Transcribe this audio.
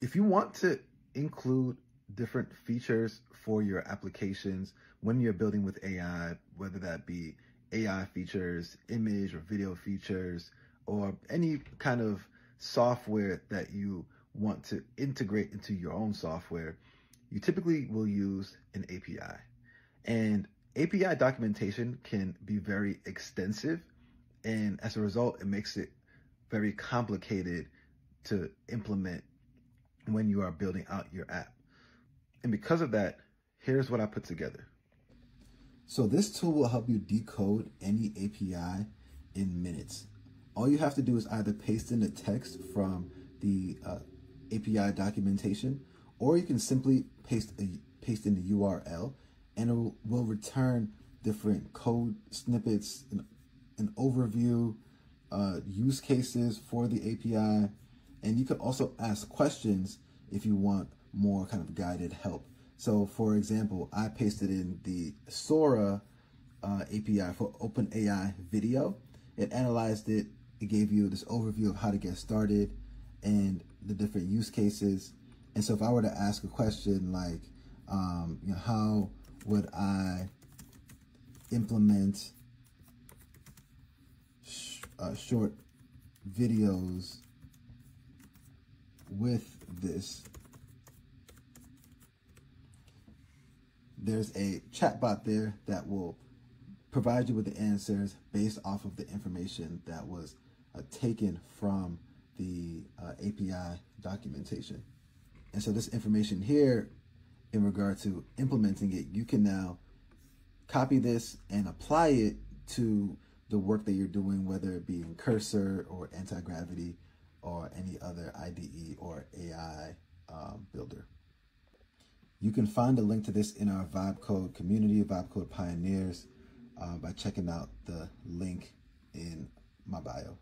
If you want to include different features for your applications when you're building with AI, whether that be AI features, image or video features, or any kind of software that you want to integrate into your own software, you typically will use an API. And API documentation can be very extensive. And as a result, it makes it very complicated to implement when you are building out your app. And because of that, here's what I put together. So this tool will help you decode any API in minutes. All you have to do is either paste in the text from the uh, API documentation, or you can simply paste a, paste in the URL, and it will, will return different code snippets, an, an overview, uh, use cases for the API, and you can also ask questions if you want more kind of guided help. So for example, I pasted in the Sora uh, API for OpenAI video. It analyzed it. It gave you this overview of how to get started and the different use cases. And so if I were to ask a question like, um, you know, how would I implement sh uh, short videos with this there's a chatbot there that will provide you with the answers based off of the information that was uh, taken from the uh, API documentation. And so this information here in regard to implementing it, you can now copy this and apply it to the work that you're doing, whether it be in Cursor or Anti-Gravity or any other IDE or AI um, builder. You can find a link to this in our Vibe Code community, Vibe Code Pioneers, uh, by checking out the link in my bio.